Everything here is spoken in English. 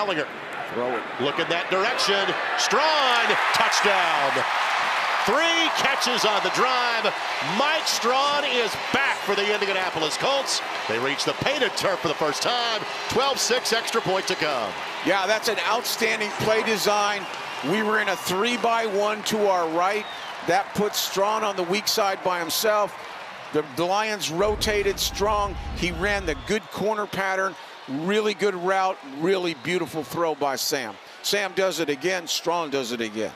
Ehlinger. Throw it. Look in that direction. Strachan, touchdown. Three catches on the drive. Mike Strachan is back for the Indianapolis Colts. They reach the painted turf for the first time. 12-6 extra point to come. Yeah, that's an outstanding play design. We were in a three by one to our right. That puts Strachan on the weak side by himself. The, the Lions rotated strong. He ran the good corner pattern. Really good route. Really beautiful throw by Sam. Sam does it again. Strachan does it again.